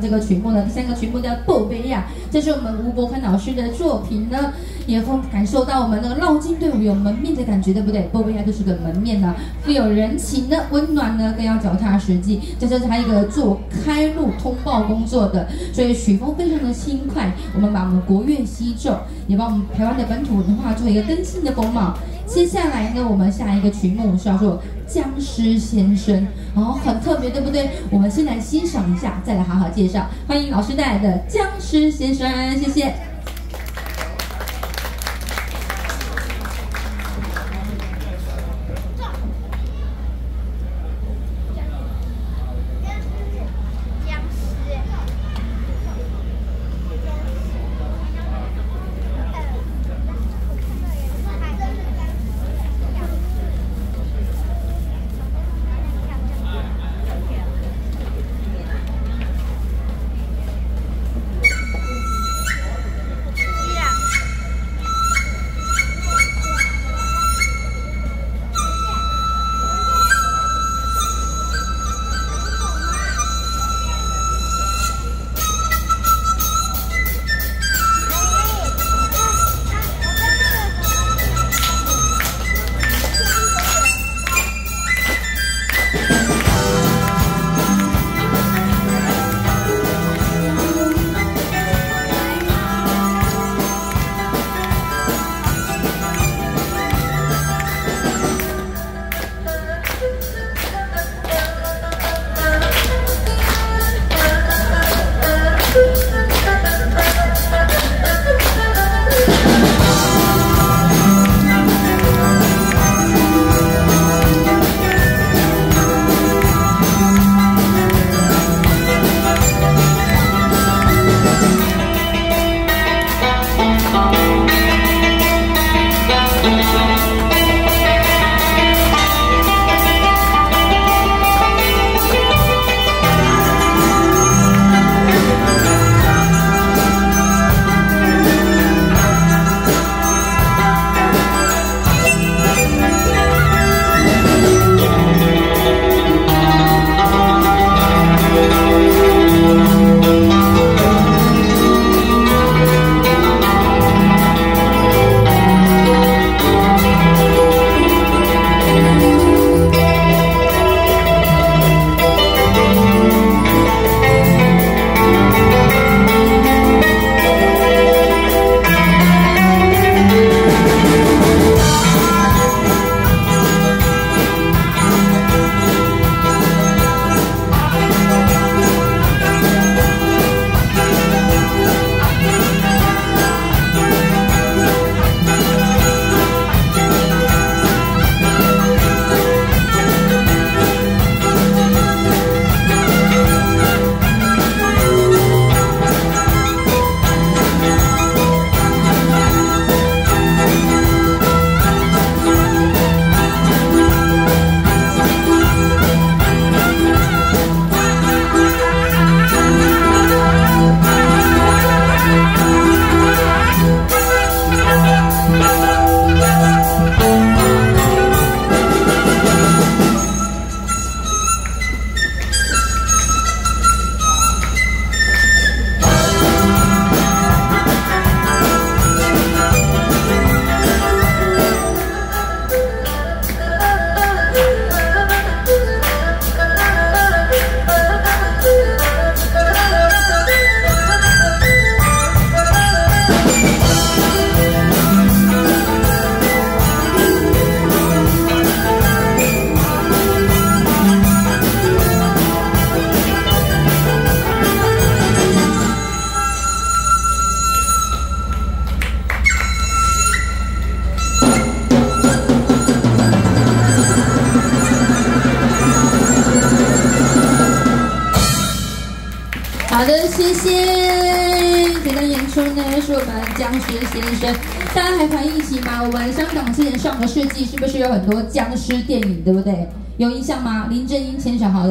这个曲目呢，第三个曲目叫《布贝亚》，这是我们吴伯宽老师的作品呢，也会感受到我们那个绕境队伍有门面的感觉，对不对？布贝亚就是个门面呢，富有人情的，温暖呢，更要脚踏实地。这就是他一个做开路通报工作的，所以曲风非常的轻快。我们把我们国乐西奏，也把我们台湾的本土文化做一个更新的风貌。接下来呢，我们下一个曲目是叫做《僵尸先生》，哦，很特别，对不对？我们先来欣赏一下，再来好好介绍。欢迎老师带来的《僵尸先生》，谢谢。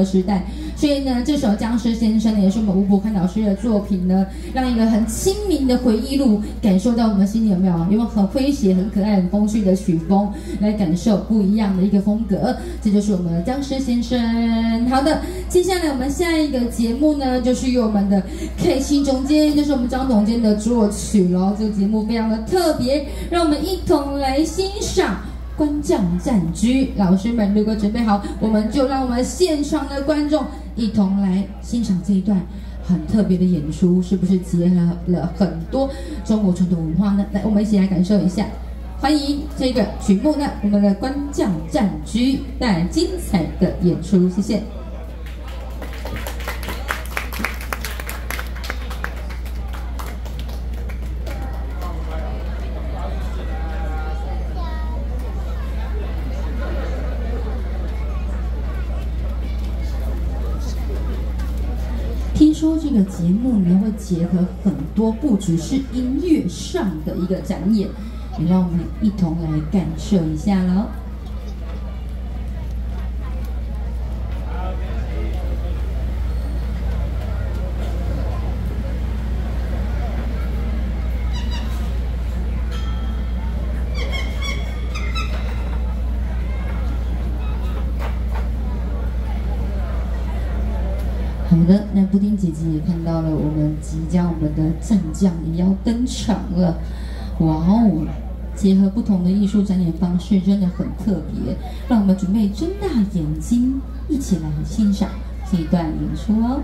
时代，所以呢，这首《僵尸先生》呢，也是我们吴伯宽老师的作品呢，让一个很亲民的回忆录感受到我们心里有没有？有没有很诙谐、很可爱、很风趣的曲风来感受不一样的一个风格？这就是我们的僵尸先生。好的，接下来我们下一个节目呢，就是由我们的 K 七总监，就是我们张总监的作曲喽。这个节目非常的特别，让我们一同来欣赏。官将战驹，老师们如果准备好，我们就让我们现场的观众一同来欣赏这一段很特别的演出，是不是结合了很多中国传统文化呢？来，我们一起来感受一下。欢迎这个曲目呢，我们的官将战驹带来精彩的演出，谢谢。结合很多，不只是音乐上的一个展演，也让我们一同来感受一下喽。好的，那布丁姐姐也看到了，我们即将我们的战将也要登场了，哇哦！结合不同的艺术展演方式，真的很特别，让我们准备睁大眼睛，一起来欣赏这一段演出哦。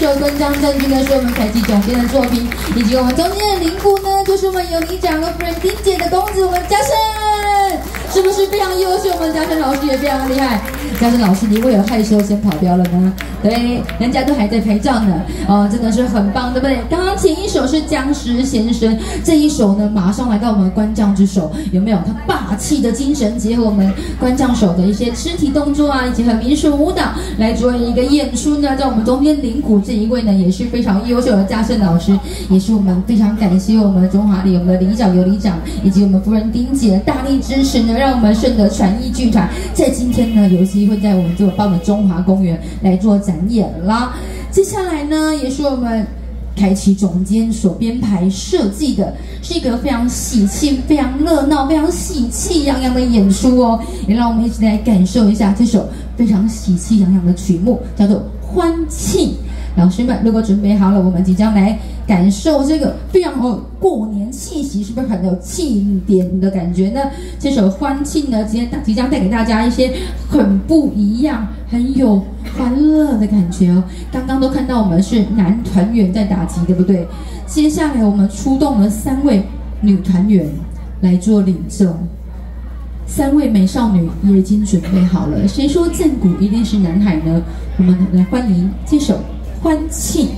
这首《关将战军》呢，是我们凯基总监的作品，以及我们中间的领鼓呢，就是我们有你长和夫人丁姐的公子，我们嘉盛，是不是非常优秀？我们嘉盛老师也非常厉害。嘉盛老师，你会有害羞先跑掉了呢？对，人家都还在拍照呢。哦，真的是很棒，对不对？刚刚前一首是僵尸先生，这一首呢，马上来到我们的关将之手，有没有？他霸气的精神，结合我们关将手的一些肢体动作啊，以及和民俗舞蹈来作为一个演出呢。在我们中间领鼓这一位呢，也是非常优秀的嘉盛老师，也是我们非常感谢我们中华里我们的里长、尤里长以及我们夫人丁姐大力支持呢，让我们顺德传艺剧团在今天呢，有机会在我们这个帮的中华公园来做展演啦。接下来呢，也是我们开启总监所编排设计的，是一个非常喜庆、非常热闹、非常喜气洋洋的演出哦。也让我们一起来感受一下这首非常喜气洋洋的曲目，叫做《欢庆》。老师们，如果准备好了，我们即将来感受这个非常有过年气息，是不是很有庆典的感觉呢？这首《欢庆》呢，今天即将带给大家一些很不一样、很有欢乐的感觉哦。刚刚都看到我们是男团员在打击，对不对？接下来我们出动了三位女团员来做领奏。三位美少女也已经准备好了。谁说正骨一定是男孩呢？我们来欢迎这首。欢庆。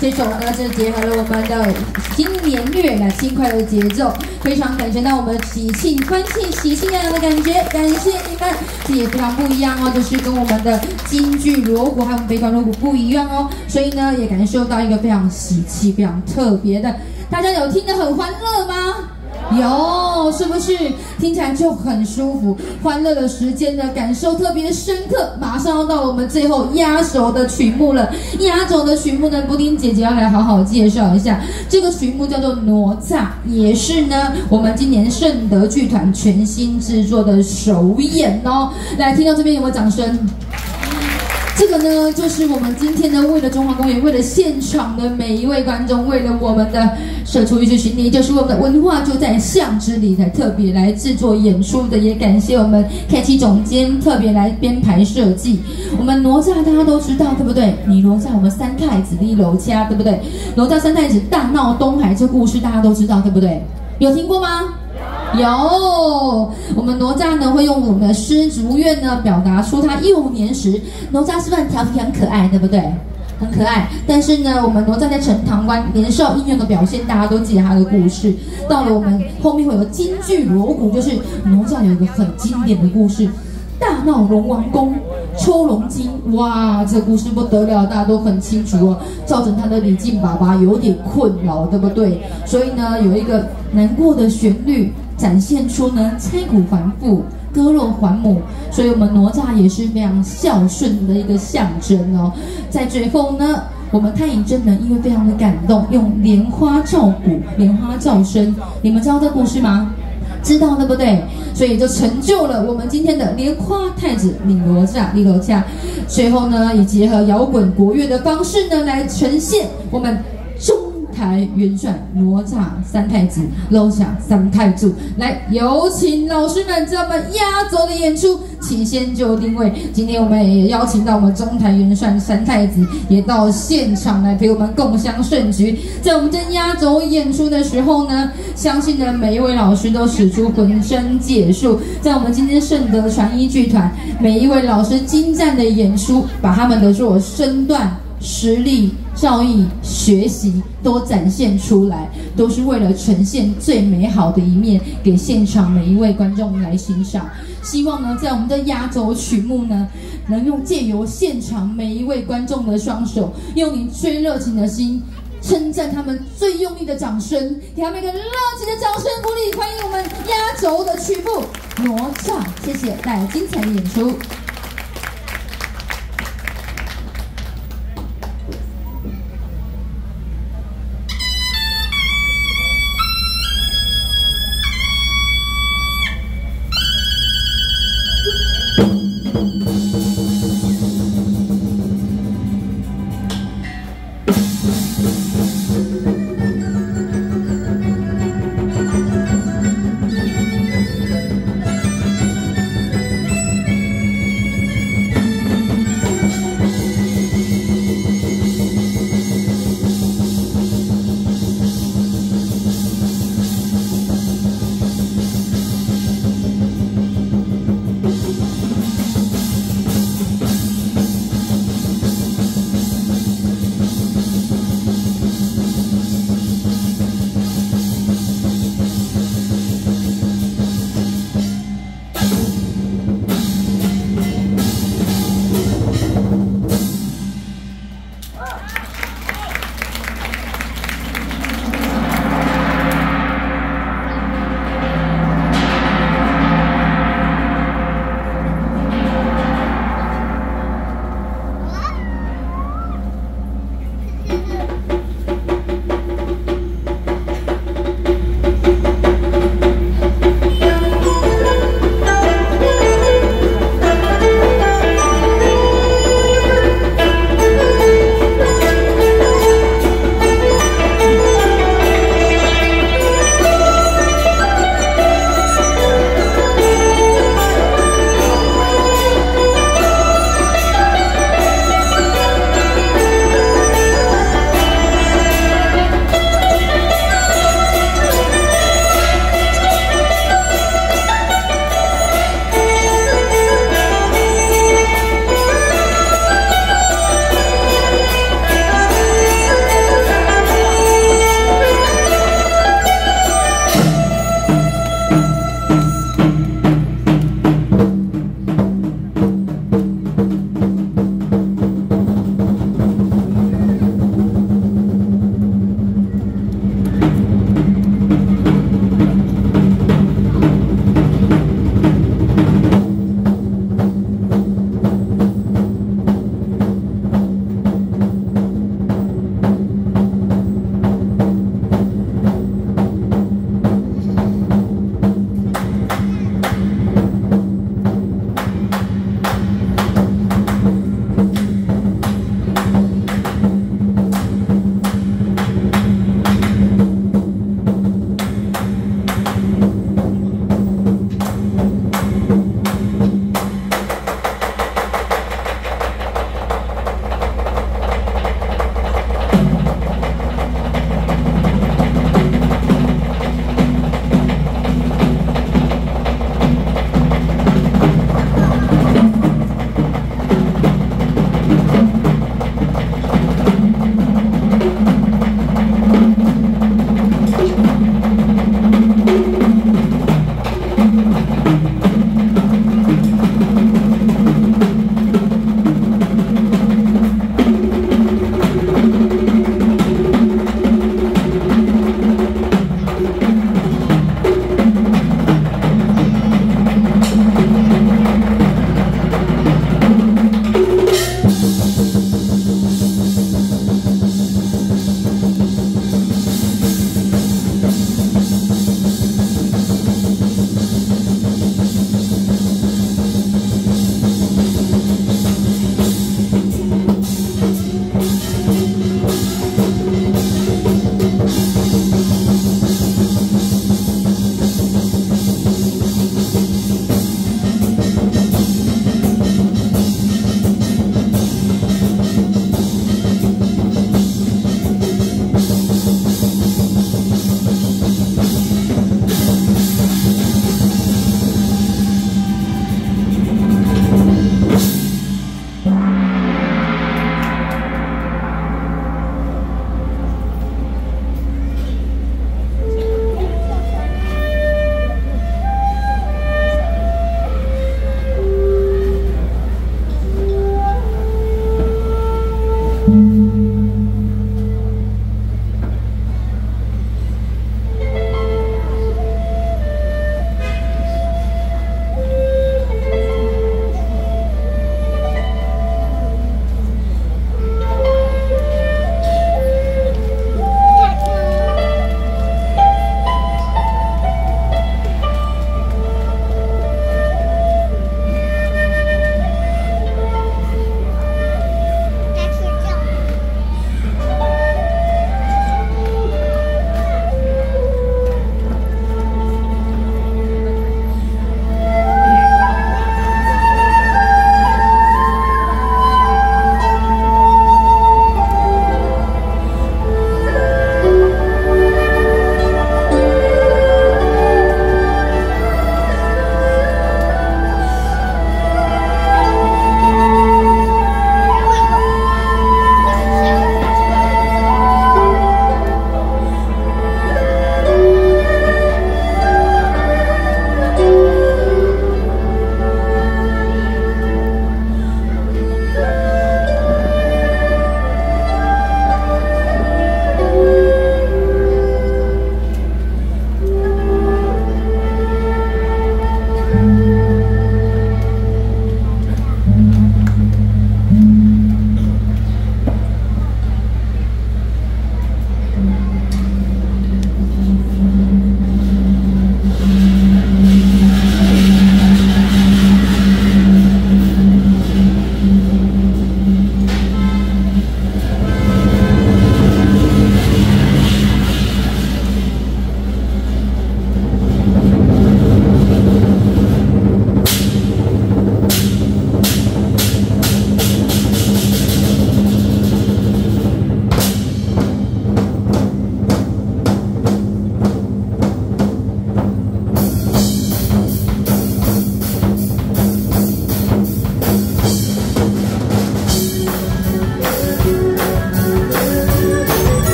这首呢就结合了我们的新年乐来轻快的节奏，非常感觉到我们喜庆欢庆、喜庆洋洋的感觉。感谢你们，这也非常不一样哦，就是跟我们的京剧锣鼓还有北管锣鼓不一样哦。所以呢，也感受到一个非常喜气、非常特别的。大家有听得很欢乐吗？有，是不是听起来就很舒服？欢乐的时间的感受特别深刻。马上要到我们最后压轴的曲目了。压轴的曲目呢，布丁姐姐要来好好介绍一下。这个曲目叫做《哪吒》，也是呢我们今年盛德剧团全新制作的首演哦。来，听到这边有没有掌声？这个呢，就是我们今天呢，为了中华公园，为了现场的每一位观众，为了我们的社畜一支巡礼，就是我们的文化就在巷之里，才特别来制作演出的。也感谢我们开启总监特别来编排设计。我们哪吒大家都知道，对不对？你哪吒，我们三太子立楼家，对不对？哪吒三太子大闹东海这故事大家都知道，对不对？有听过吗？有，我们哪吒呢会用我们的施竹院呢表达出他幼年时哪吒是不是很调皮很可爱，对不对？很可爱。但是呢，我们哪吒在陈塘关年少英勇的表现，大家都记得他的故事。到了我们后面会有京剧锣鼓，就是哪吒有一个很经典的故事。大闹龙王宫，抽龙筋，哇，这故事不得了，大家都很清楚哦。造成他的李靖爸爸有点困扰，对不对？所以呢，有一个难过的旋律，展现出呢拆骨还父，割肉还母。所以我们哪吒也是非常孝顺的一个象征哦。在最后呢，我们太乙真人因为非常的感动，用莲花照骨，莲花照身。你们知道这故事吗？知道对不对？所以就成就了我们今天的莲花太子李罗吒、李罗吒。最后呢，以结合摇滚国乐的方式呢，来呈现我们中台元帅哪吒三太子、罗刹三太子。来，有请老师们这么压轴的演出，请先就定位。今天我们也邀请到我们中台元帅三太子也到现场来陪我们共襄盛举。在我们这压轴演出的时候呢，相信呢每一位老师都使出浑身解数。在我们今天盛德传艺剧团，每一位老师精湛的演出，把他们的所有身段。实力、造诣、学习都展现出来，都是为了呈现最美好的一面给现场每一位观众来欣赏。希望呢，在我们的压轴曲目呢，能用借由现场每一位观众的双手，用你最热情的心，称赞他们最用力的掌声，给他们一个热情的掌声鼓励，欢迎我们压轴的曲目《哪吒》，谢谢，带来精彩的演出。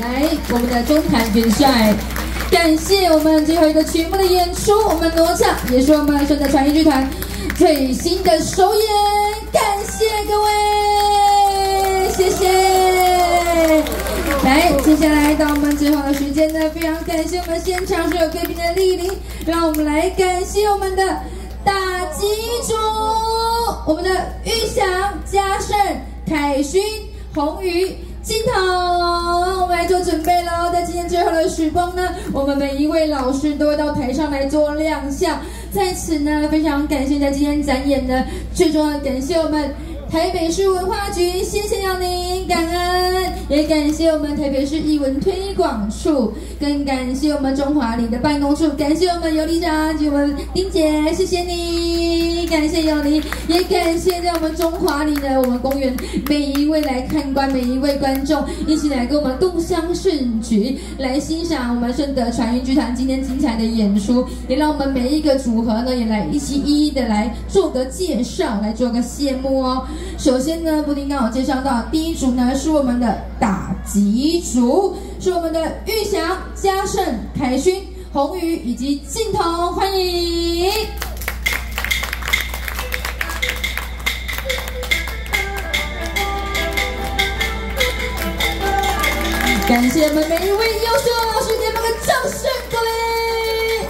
来我们的中坛元帅。感谢我们最后一个曲目的演出，我们罗唱也是我们顺德传艺剧团最新的首演，感谢各位，谢谢。来，接下来到我们最后的时间呢，非常感谢我们现场所有贵宾的莅临，让我们来感谢我们的大吉主，我们的玉祥、嘉盛、凯勋、宏宇。时光呢，我们每一位老师都会到台上来做亮相。在此呢，非常感谢在今天展演的，最重要的感谢我们。台北市文化局，谢谢有您，感恩，也感谢我们台北市艺文推广处，更感谢我们中华里的办公处，感谢我们尤里长及我们丁姐，谢谢你，感谢有你，也感谢在我们中华里的我们公园每一位来看官，每一位观众，一起来跟我们共襄盛举，来欣赏我们顺德传音剧团今天精彩的演出，也让我们每一个组合呢，也来一起一一的来做个介绍，来做个谢幕哦。首先呢，布丁刚好介绍到第一组呢是我们的打击组，是我们的玉祥、嘉盛、凯勋、红宇以及镜头，欢迎！谢我们每一位优秀的老师，给我们个掌声，各位！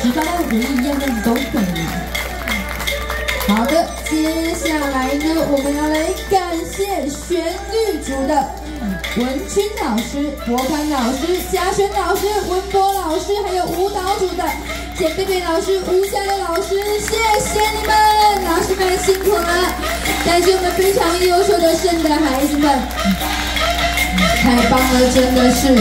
十八般武艺，样样都会。好的，接下来呢，我们要来感谢旋律组的文君老师、博宽老师、嘉轩老师、文博老师，还有舞蹈组的简贝贝老师、吴佳的老师，谢谢你们，老师们辛苦了！感谢我们非常优秀的圣诞孩子们，太棒了，真的是。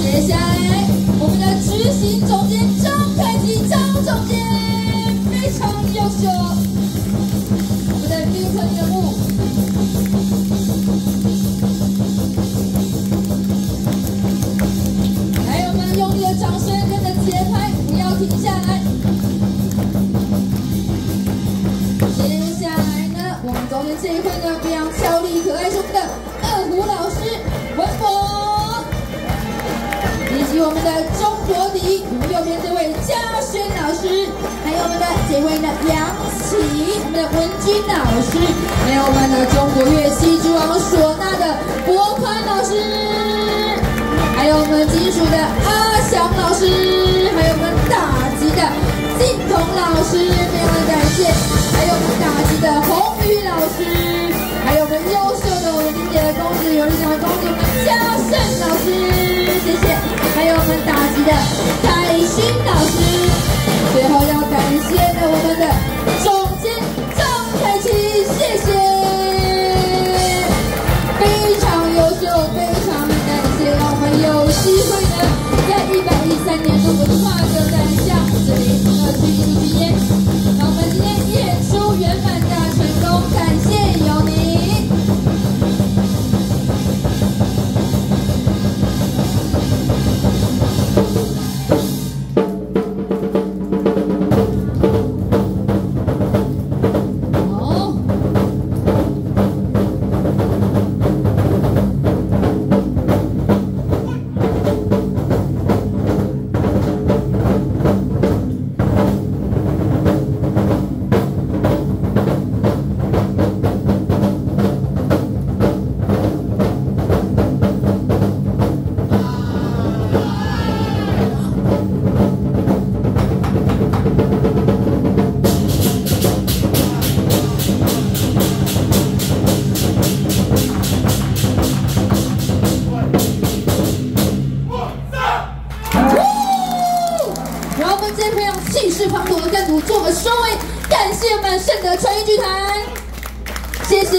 接下来，我们的执行总监张凯吉，张总监非常优秀，我们的灵魂人物，来，我们用力的掌声，跟着节拍，不要停下来。这一位呢，非常俏丽可爱，是我们的二胡老师文博，以及我们的中国笛。右边这位嘉轩老师，还有我们的这位呢杨琪，我们的文君老师，还有我们的中国乐器之王唢呐的博宽老师，还有我们金属的阿翔老师，还有我们打击的金童老师，非常的感谢，还有我们打击的红师，还有我们优秀的我们经典的公子，有理想的公子，我们嘉盛老师，谢谢，还有我们打击的。新老师，最后要感谢的我们的总监张凯琪，谢谢，非常优秀，非常的感谢，让我们有机会呢，在一百一三年度文化歌在项这里呢去谢谢，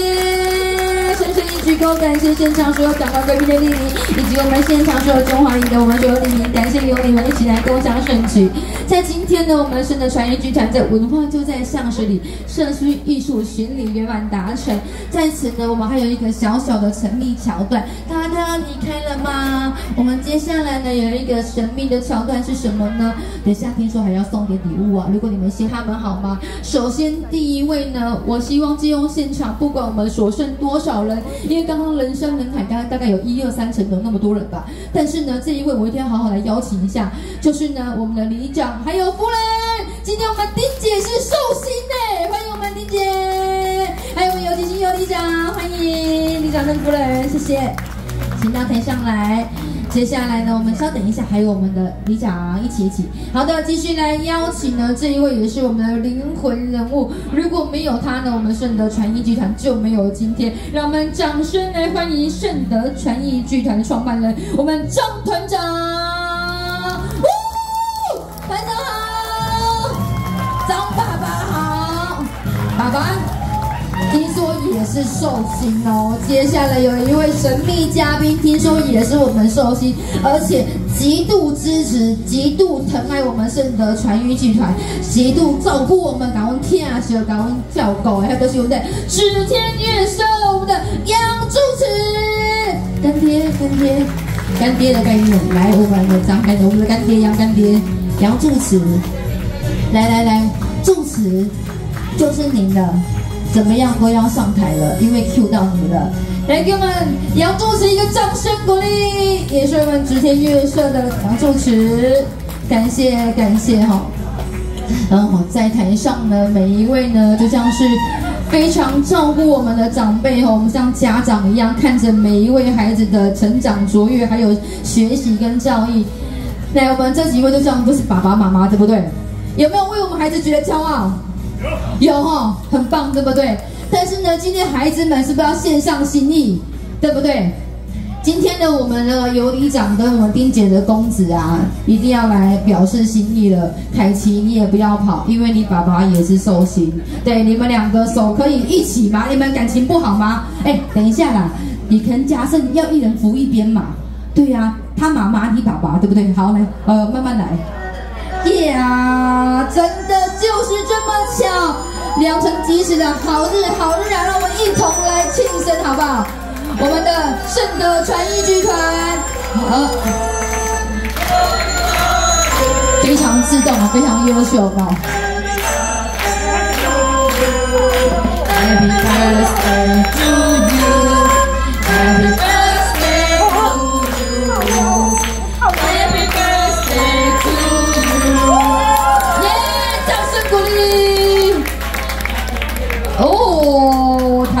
深深一意鞠躬，感谢现场所有长官贵宾的莅临，以及我们现场所有中华赢的我们所有莅临，感谢有你们一起来共享盛举。在今天呢，我们圣德传艺剧团的文化就在巷市里社区艺术巡礼圆满达成。在此呢，我们还有一个小小的神秘桥段，大家要离开了吗？我们接下来呢有一个神秘的桥段是什么呢？等下听说还要送点礼物啊，如果你们信他们好吗？首先第一位呢，我希望借用现场，不管我们所剩多少人，因为刚刚人山人海，大概大概有一二三层有那么多人吧。但是呢，这一位我一定要好好来邀请一下，就是呢我们的里长还有夫人。今天我们丁姐是寿星呢，欢迎我们丁姐，还有我们有吉星有里长，欢迎里长跟夫人，谢谢，请到台上来。接下来呢，我们稍等一下，还有我们的李长一起一起。好的，继续来邀请呢，这一位也是我们的灵魂人物。如果没有他呢，我们顺德传艺剧团就没有今天。让我们掌声来欢迎顺德传艺剧团的创办人，我们张团长。听说也是寿星哦。接下来有一位神秘嘉宾，听说也是我们寿星，而且极度支持、极度疼爱我们圣德传艺剧团，极度照顾我们，感恩天啊，小搞我们照顾，还有都是我们的指天月寿，我们的杨主持，干爹，干爹，干爹的概念，来，我们的张开的，我们的干爹杨干爹杨主持，来来来，主持就是您的。怎么样都要上台了，因为 Q 到你了。来，给我们杨主持一个掌声鼓励，也是我们直天乐社的杨主持，感谢感谢哈。然后在台上呢，每一位呢就像是非常照顾我们的长辈哈，我们像家长一样看着每一位孩子的成长卓越，还有学习跟教育。来，我们这几位就像都是爸爸妈妈，对不对？有没有为我们孩子觉得骄傲？有哈，很棒，对不对？但是呢，今天孩子们是不是要献上心意，对不对？今天呢，我们的尤里长跟我们丁姐的公子啊，一定要来表示心意了。凯奇，你也不要跑，因为你爸爸也是寿星。对，你们两个手可以一起吗？你们感情不好吗？哎，等一下啦，你跟嘉盛要一人扶一边嘛。对呀，他妈妈，你爸爸，对不对？好，来，呃，慢慢来。呀，真的就是这么巧，良辰吉时的好日好日啊！让我们一同来庆生，好不好？我们的圣德传艺剧团，好，非常自动啊，非常优秀啊！Happy birthday to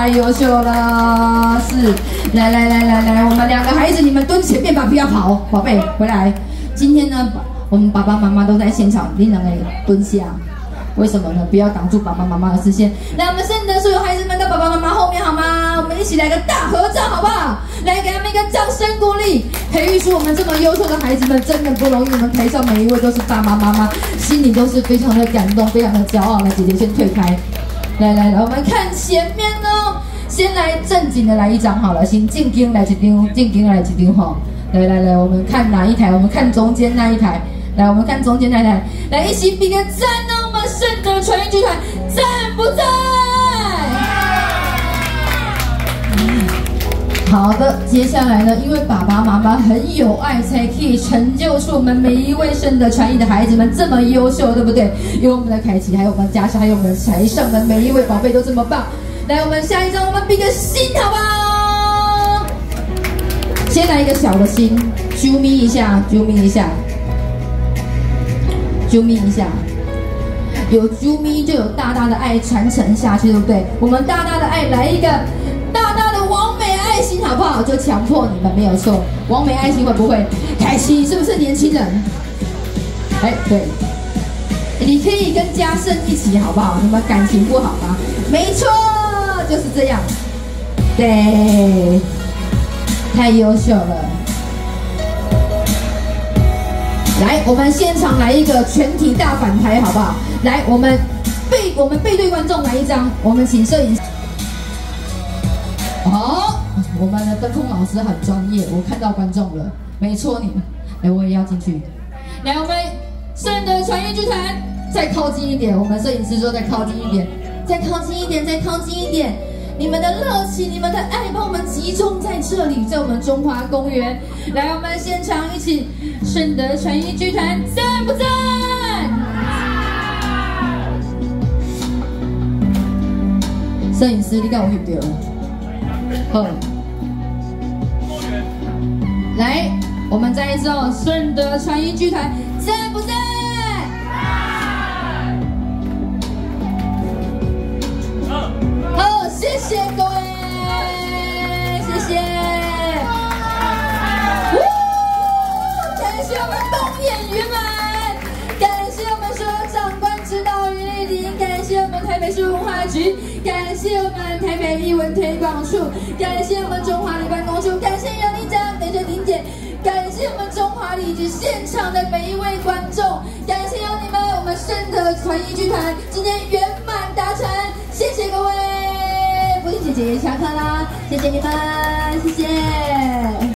太优秀了！是，来来来来来，我们两个孩子，你们蹲前面吧，不要跑，宝贝，回来。今天呢，我们爸爸妈妈都在现场，你两个蹲下。为什么呢？不要挡住爸爸妈妈的视线。来，我们圣德所有孩子们到爸爸妈妈后面好吗？我们一起来个大合照，好不好？来，给他们一个掌声鼓励。培育出我们这么优秀的孩子们，真的不容易。我们台上每一位都是爸爸妈妈，心里都是非常的感动，非常的骄傲。来，姐姐先退开。来来来，我们看前面哦。先来正经的来一张好了，先正经来一张，正经来一张哈。来来来，我们看哪一台？我们看中间那一台。来，我们看中间那一台。来，一起比个赞哦！我们圣德传音集团赞不赞？好的，接下来呢，因为爸爸妈妈很有爱，才可以成就出我们每一位圣德传艺的孩子们这么优秀，对不对？有我们的凯奇，还有我们嘉莎，还有我们台上的每一位宝贝都这么棒。来，我们下一张，我们比个心，好不好？先来一个小的心，啾咪一下，啾咪一下，啾咪一下。有啾咪就有大大的爱传承下去，对不对？我们大大的爱来一个爱心，好不好？就强迫你们没有错，完美爱心会不会？开心是不是年轻人？哎，对，你可以跟嘉盛一起，好不好？你们感情不好吗？没错，就是这样。对，太优秀了。来，我们现场来一个全体大反拍，好不好？来，我们背我们背对观众来一张，我们请摄影。好，我们的灯控老师很专业，我看到观众了，没错你，哎，我也要进去。来，我们圣德传艺剧团再靠近一点，我们摄影师说再靠近一点，再靠近一点，再靠近一点。你们的热情，你们的爱，帮我们集中在这里，在我们中华公园。来，我们现场一起，圣德传艺剧团赞不赞？摄影师，你看我翕到。好，来，我们再一次哦，顺德传音剧团在不赞？好，谢谢各位，谢谢。北市文化局。感谢我们台北艺文推广处，感谢我们中华礼办公处，感谢杨丽江，感谢婷姐，感谢我们中华礼以及现场的每一位观众，感谢有你们，我们圣德传艺剧团今天圆满达成，谢谢各位，布丁姐姐下课啦，谢谢你们，谢谢。